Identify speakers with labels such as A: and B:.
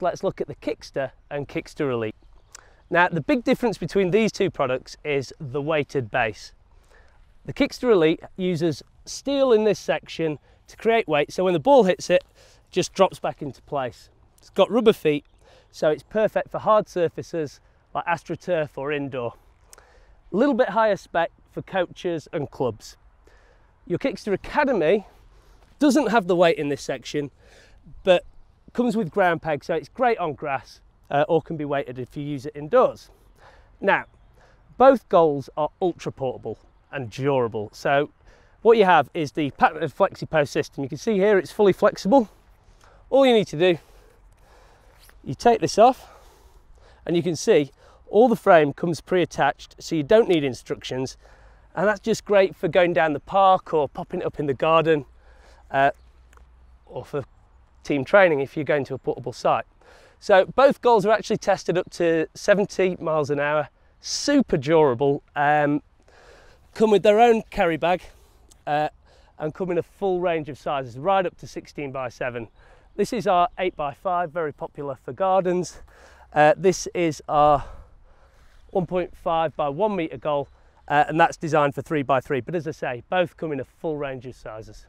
A: let's look at the Kickster and Kickster Elite. Now the big difference between these two products is the weighted base. The Kickster Elite uses steel in this section to create weight so when the ball hits it, it just drops back into place. It's got rubber feet so it's perfect for hard surfaces like AstroTurf or indoor. A little bit higher spec for coaches and clubs. Your Kickster Academy doesn't have the weight in this section but comes with ground peg so it's great on grass uh, or can be weighted if you use it indoors. Now, both goals are ultra portable and durable. So what you have is the patented FlexiPost system. You can see here it's fully flexible. All you need to do, you take this off and you can see all the frame comes pre-attached so you don't need instructions and that's just great for going down the park or popping it up in the garden uh, or for team training if you're going to a portable site. So both goals are actually tested up to 70 miles an hour, super durable, um, come with their own carry bag uh, and come in a full range of sizes, right up to 16 by 7. This is our 8 by 5, very popular for gardens. Uh, this is our 1.5 by 1 metre goal, uh, and that's designed for 3 by 3. But as I say, both come in a full range of sizes.